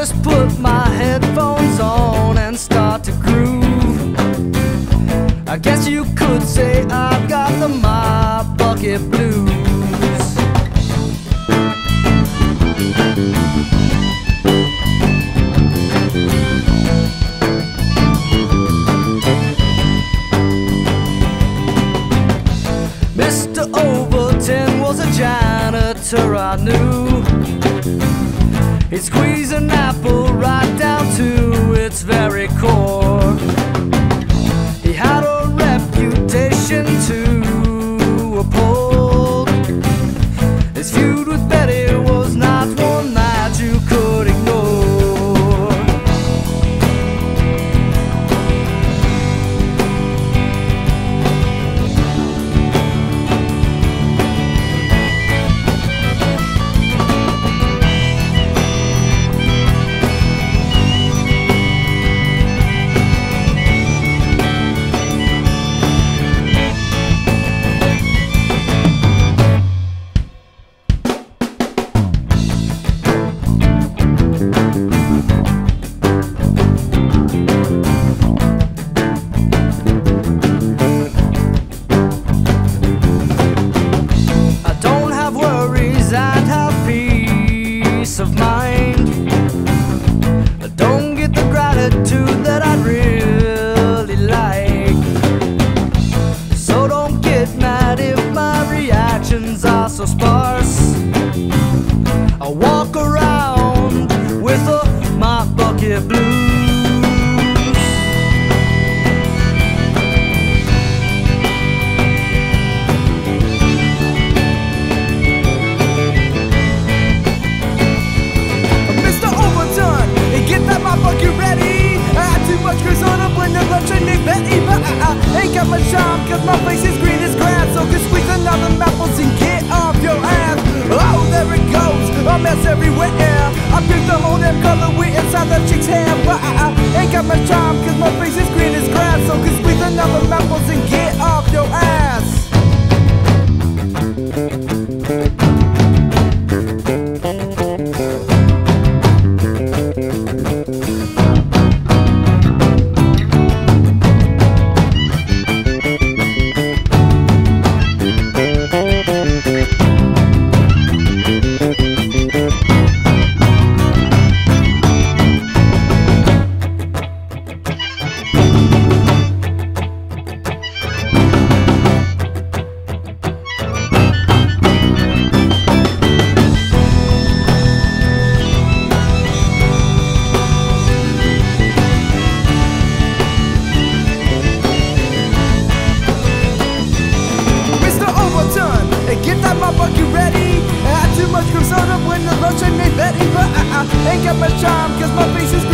just put my headphones on and start to groove. I guess you could say I've got the my bucket blues. Mr. Overton was a janitor I knew. Squeeze an apple right down to its very core. He had a reputation to uphold. His feud with Betty was not Much time cause my face is green as grass. So can squeeze another apples and get off your ass. Oh, there it goes, a mess everywhere. I picked the whole damn color with inside the chick's hair, but I, I ain't got much time cause my my charm, cause my face is